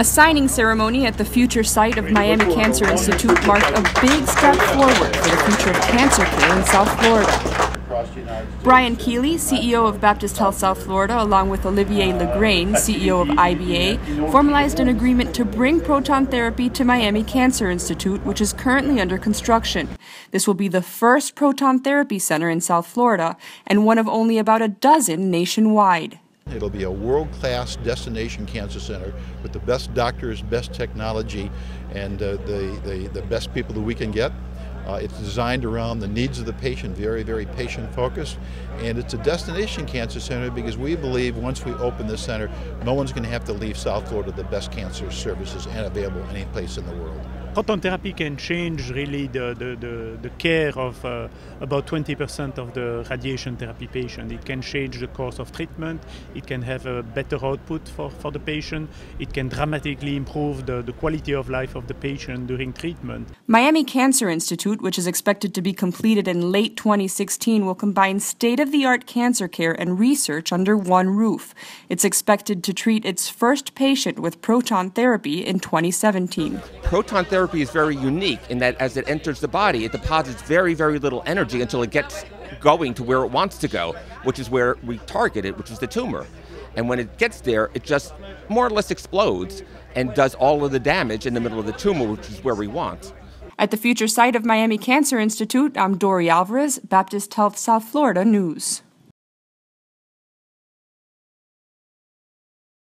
A signing ceremony at the future site of Miami Cancer Institute marked a big step forward for the future of cancer care in South Florida. Brian Keeley, CEO of Baptist Health South Florida, along with Olivier Legrain, CEO of IBA, formalized an agreement to bring proton therapy to Miami Cancer Institute, which is currently under construction. This will be the first proton therapy center in South Florida and one of only about a dozen nationwide. It'll be a world-class destination cancer center with the best doctors, best technology, and uh, the, the, the best people that we can get. Uh, it's designed around the needs of the patient, very, very patient focused. And it's a destination cancer center because we believe once we open this center, no one's going to have to leave South Florida the best cancer services and available any place in the world. Proton therapy can change really the, the, the, the care of uh, about 20% of the radiation therapy patient. It can change the course of treatment, it can have a better output for, for the patient, it can dramatically improve the, the quality of life of the patient during treatment. Miami Cancer Institute, which is expected to be completed in late 2016, will combine state of the art cancer care and research under one roof. It's expected to treat its first patient with proton therapy in 2017. Proton therapy therapy is very unique in that as it enters the body, it deposits very, very little energy until it gets going to where it wants to go, which is where we target it, which is the tumor. And when it gets there, it just more or less explodes and does all of the damage in the middle of the tumor, which is where we want. At the future site of Miami Cancer Institute, I'm Dori Alvarez, Baptist Health South Florida News.